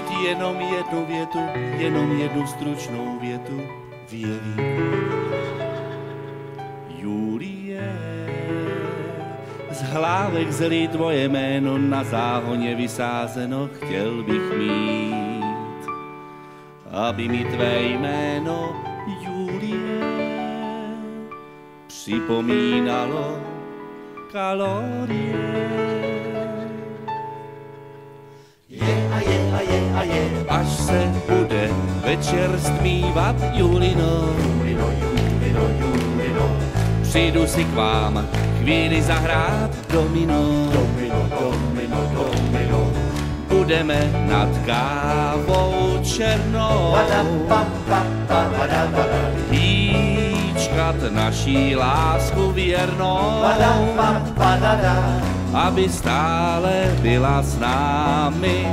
použít jenom jednu větu, jenom jednu stručnou větu v jelíku. Julie, z hlávek zelí tvoje jméno na záhoně vysázeno, chtěl bych mít, aby mi tvé jméno Julie připomínalo kalorie. Je a je až se bude večer stmívat Julino. Julino, Julino, Julino. Přijdu si k vám chvíli zahrát domino. Domino, domino, domino. Budeme nad kávou černou. Hýčkat naší lásku věrnou. Aby stále byla s námi.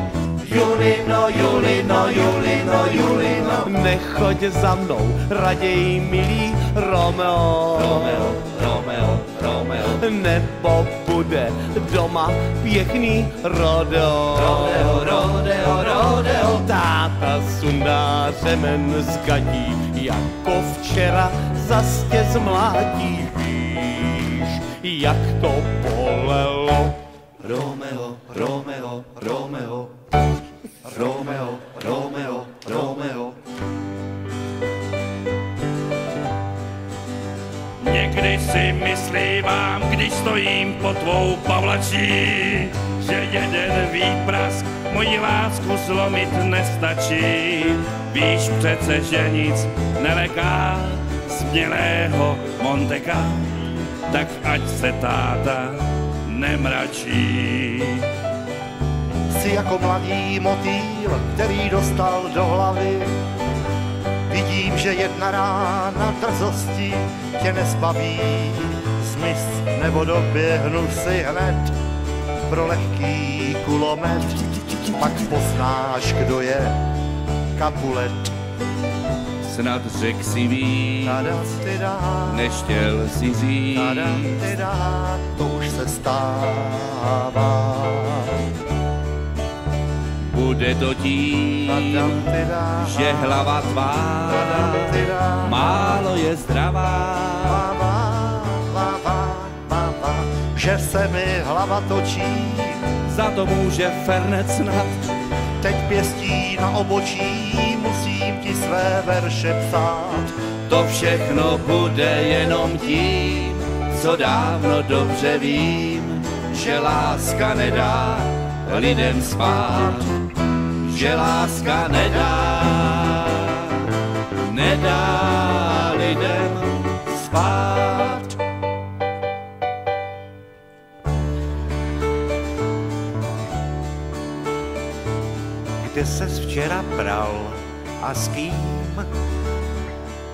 Julino, Julino, Julino, Julino. Nechoď za mnou, raději milý Romeo. Romeo, Romeo, Romeo. Nebo bude doma pěkný rodeo. Rodeo, rodeo, rodeo. Táta sundá řemen z gatí, jako včera zas tě zmlátí. Víš, jak to Někdy si myslívám, když stojím pod tvou pavlačí, že jeden výprask moji lásku zlomit nestačí. Víš přece, že nic neleká z mělého Monteka, tak ať se táta nemračí. Jsi jako mladý motýl, který dostal do hlavy. Vidím, že jedna rána drzosti tě nesbaví. Zmiz nebo doběhnu si hned pro lehký kulomet. Pak poznáš, kdo je Kapulet. Snad řek si ví, Tada, tyda, neštěl si říct. to už se stává. Bude to tím, že hlava tvá málo je zdravá. že se mi hlava točí, Za to může Fernet snad, teď pěstí na obočí, musím ti své verše psát. to všechno bude jenom tím, co dávno dobře vím, že láska nedá lidem spát, že láska nedá, nedá lidem spát. Kde ses včera bral a s kým?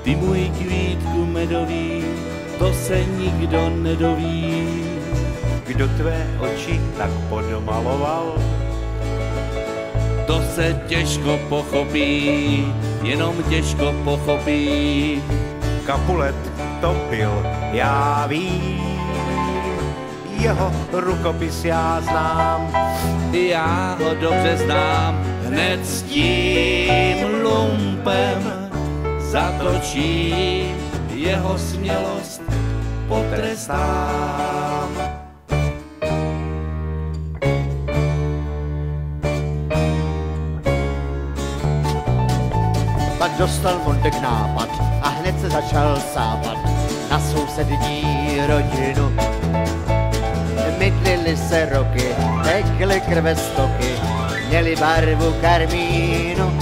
Ty můj kvítku medový, to se nikdo nedoví. Kdo tvé oči tak podmaloval? To se těžko pochopí, jenom těžko pochopí. Kapulet to byl, já vím. Jeho rukopis já znám. Já ho dobře znám, hned s tím lumpem zatočím, jeho smělost potrestám. Pak dostal Montek nápad a hned se začal sápat na sousední rodinu. Mydlili se roky, tekly krve stoky, měli barvu karmínu.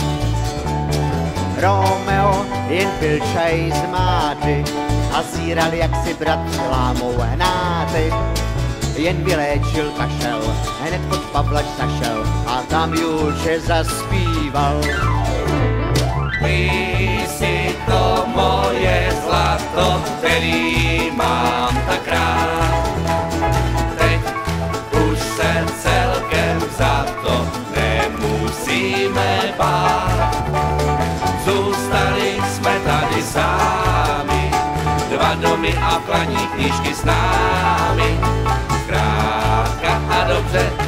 Romeo jen pil čaj z máty a zíral, jak si brat lámou hnáty. Jen vyléčil kašel, hned pod Pavlač zašel a tam Julče zaspíval. Ty jsi to moje zlato, který mám tak rád. Teď už se celkem za to nemusíme bát. Zůstali jsme tady sami, dva domy a klaní knížky s námi. Zkrátka a dobře,